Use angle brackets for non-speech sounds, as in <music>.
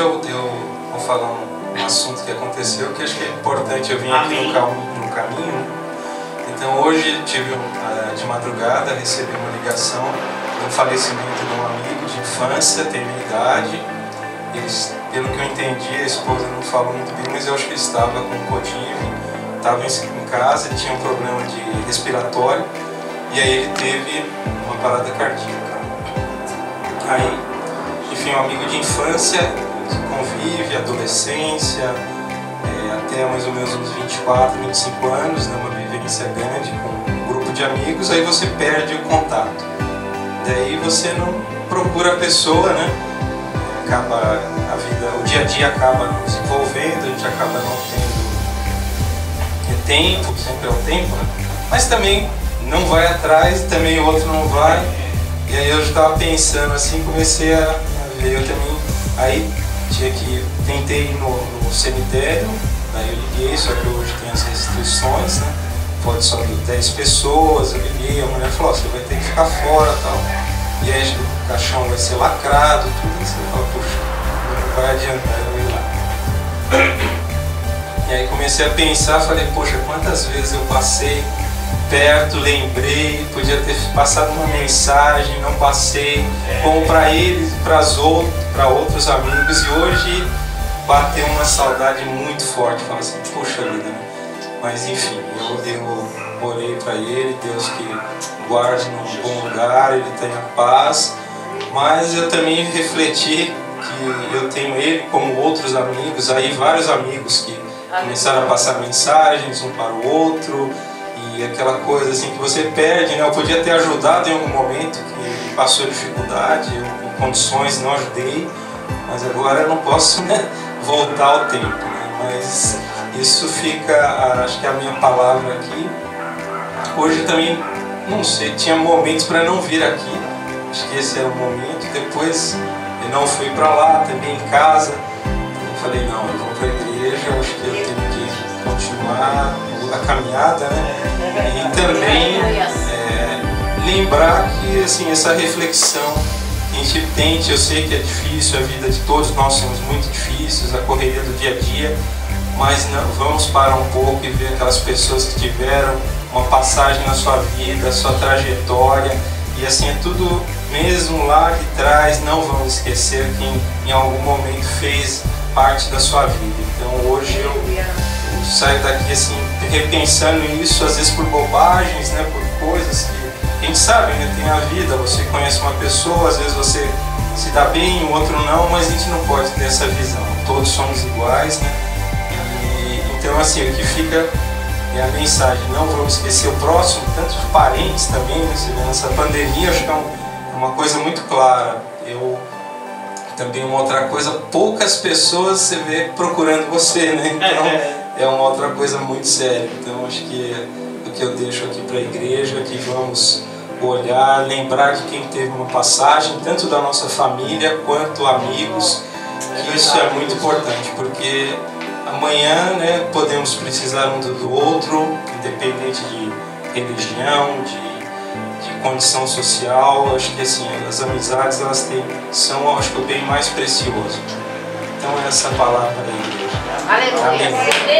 eu, eu vou falar um, um assunto que aconteceu que acho que é importante. Eu vim aqui no, no caminho. Então hoje tive uh, de madrugada recebi uma ligação do falecimento de um amigo de infância, tem minha idade. Eles, pelo que eu entendi, a esposa não falou muito bem, mas eu acho que ele estava com cotive, estava em casa, ele tinha um problema de respiratório e aí ele teve uma parada cardíaca. Aí, enfim, um amigo de infância convive, adolescência, é, até mais ou menos uns 24, 25 anos, né, uma vivência grande com um grupo de amigos, aí você perde o contato. Daí você não procura a pessoa, né? Acaba a vida, o dia a dia acaba não desenvolvendo, a gente acaba não tendo tempo, sempre é o tempo, né? mas também não vai atrás, também o outro não vai. E aí eu estava pensando assim, comecei a ver, eu também, aí tinha que, tentei ir no, no cemitério, aí eu liguei, só que hoje tem as restrições, né? Pode só 10 pessoas, eu liguei, a mulher falou, você vai ter que ficar fora tal. E aí o caixão vai ser lacrado, tudo, e você fala, puxa, não vai adiantar eu ir lá. <coughs> E aí comecei a pensar, falei, poxa, quantas vezes eu passei perto, lembrei, podia ter passado uma mensagem, não passei, como para eles, para outros amigos, e hoje bateu uma saudade muito forte, falei assim, poxa vida, né? mas enfim, eu, eu orei para ele, Deus que guarde num bom lugar, ele tenha paz, mas eu também refleti que eu tenho ele como outros amigos, aí vários amigos que começaram a passar mensagens um para o outro, e aquela coisa assim que você perde, né? Eu podia ter ajudado em algum momento que passou dificuldade, com condições não ajudei, mas agora eu não posso <laughs> né, voltar ao tempo, né? Mas isso fica, acho que é a minha palavra aqui. Hoje também, não sei, tinha momentos para não vir aqui, acho que esse era o momento. Depois eu não fui para lá, também em casa. Eu falei, não, eu vou para a igreja, acho que eu tenho que continuar a caminhada, né? E também é, lembrar que assim, essa reflexão que a gente tente, eu sei que é difícil, a vida de todos nós somos muito difíceis, a correria do dia a dia, mas não, vamos parar um pouco e ver aquelas pessoas que tiveram uma passagem na sua vida, a sua trajetória, e assim é tudo mesmo lá de trás, não vamos esquecer quem em algum momento fez parte da sua vida. Então hoje eu, eu saio daqui assim repensando isso, às vezes por bobagens, né, por coisas que a gente sabe, né, tem a vida, você conhece uma pessoa, às vezes você se dá bem, o outro não, mas a gente não pode ter essa visão, todos somos iguais, né, e, então assim, o que fica é a mensagem, não vamos esquecer o próximo, tanto os parentes também, né, nessa pandemia, acho que é, é uma coisa muito clara, eu também uma outra coisa, poucas pessoas você vê procurando você, né? Então, é uma outra coisa muito séria. Então acho que é o que eu deixo aqui para a igreja, que vamos olhar, lembrar de quem teve uma passagem, tanto da nossa família quanto amigos, que isso é muito importante, porque amanhã né, podemos precisar um do outro, independente de religião, de, condição social. Acho que assim, as amizades elas têm, são acho que o bem mais precioso. Então essa palavra igreja. 拿那个给